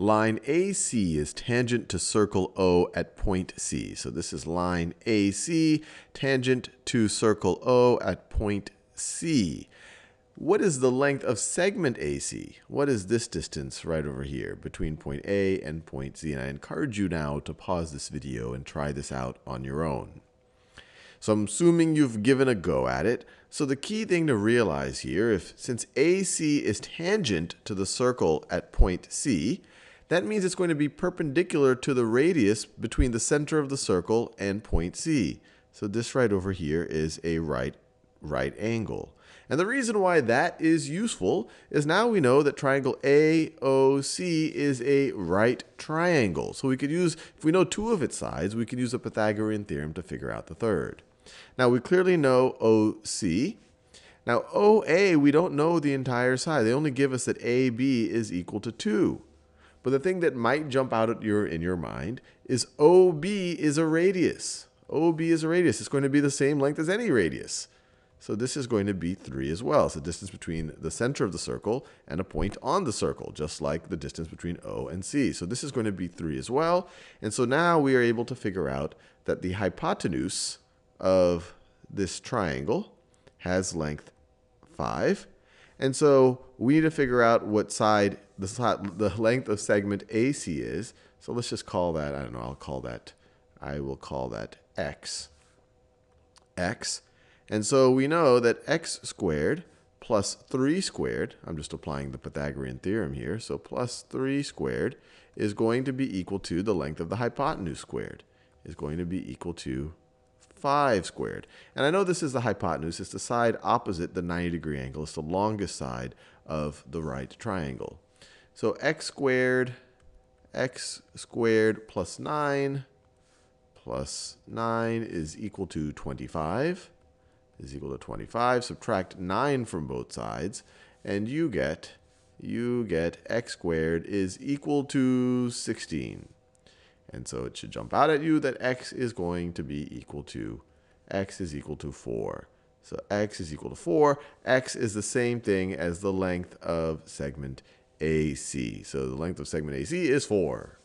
line AC is tangent to circle O at point C. So this is line AC tangent to circle O at point C. What is the length of segment AC? What is this distance right over here between point A and point C? And I encourage you now to pause this video and try this out on your own. So I'm assuming you've given a go at it. So the key thing to realize here, if since AC is tangent to the circle at point C, that means it's going to be perpendicular to the radius between the center of the circle and point C. So this right over here is a right right angle. And the reason why that is useful is now we know that triangle AOC is a right triangle. So we could use, if we know two of its sides, we could use the Pythagorean theorem to figure out the third. Now we clearly know OC. Now OA, we don't know the entire side. They only give us that AB is equal to 2. But the thing that might jump out at your in your mind is OB is a radius. OB is a radius. It's going to be the same length as any radius. So this is going to be 3 as well. It's the distance between the center of the circle and a point on the circle, just like the distance between O and C. So this is going to be 3 as well. And so now we are able to figure out that the hypotenuse of this triangle has length 5. And so we need to figure out what side the, the length of segment AC is. So let's just call that, I don't know, I'll call that, I will call that x. x. And so we know that x squared plus 3 squared, I'm just applying the Pythagorean theorem here, so plus 3 squared is going to be equal to the length of the hypotenuse squared, is going to be equal to 5 squared. And I know this is the hypotenuse. It's the side opposite the 90 degree angle. It's the longest side of the right triangle. So x squared, x squared plus 9 plus 9 is equal to 25 is equal to 25. Subtract 9 from both sides, and you get you get x squared is equal to 16. And so it should jump out at you that x is going to be equal to x is equal to 4. So x is equal to 4. x is the same thing as the length of segment AC. So the length of segment AC is 4.